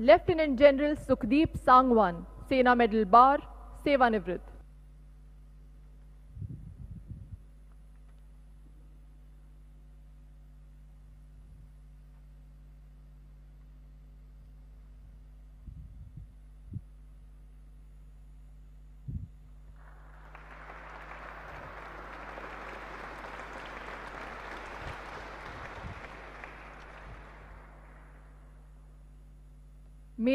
lieutenant general Sukhdeep Sangwan सेना medal बार सेवानिवृत्त